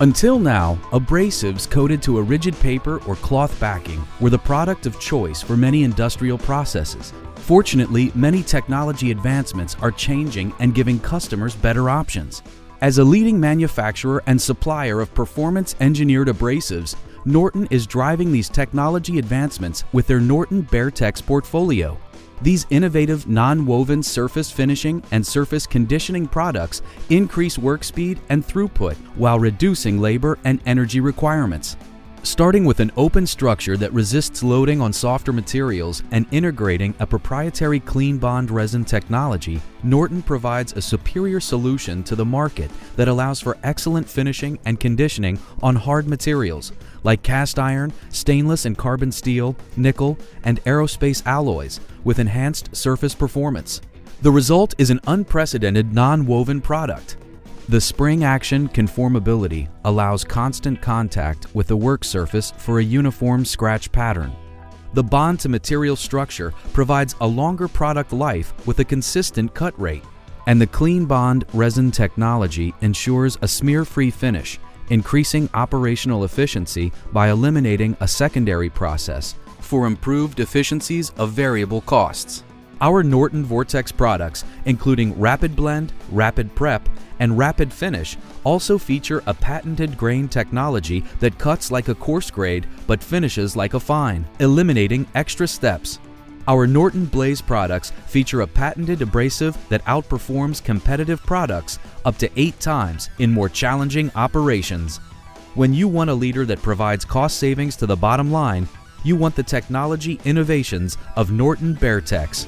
Until now, abrasives coated to a rigid paper or cloth backing were the product of choice for many industrial processes. Fortunately, many technology advancements are changing and giving customers better options. As a leading manufacturer and supplier of performance engineered abrasives, Norton is driving these technology advancements with their Norton Bear-Tex portfolio. These innovative non-woven surface finishing and surface conditioning products increase work speed and throughput while reducing labor and energy requirements. Starting with an open structure that resists loading on softer materials and integrating a proprietary clean bond resin technology, Norton provides a superior solution to the market that allows for excellent finishing and conditioning on hard materials like cast iron, stainless and carbon steel, nickel, and aerospace alloys with enhanced surface performance. The result is an unprecedented non-woven product. The spring action conformability allows constant contact with the work surface for a uniform scratch pattern. The bond to material structure provides a longer product life with a consistent cut rate. And the Clean Bond resin technology ensures a smear-free finish increasing operational efficiency by eliminating a secondary process for improved efficiencies of variable costs. Our Norton Vortex products, including Rapid Blend, Rapid Prep, and Rapid Finish, also feature a patented grain technology that cuts like a coarse grade but finishes like a fine, eliminating extra steps our Norton Blaze products feature a patented abrasive that outperforms competitive products up to eight times in more challenging operations. When you want a leader that provides cost savings to the bottom line, you want the technology innovations of Norton Bear-Tex.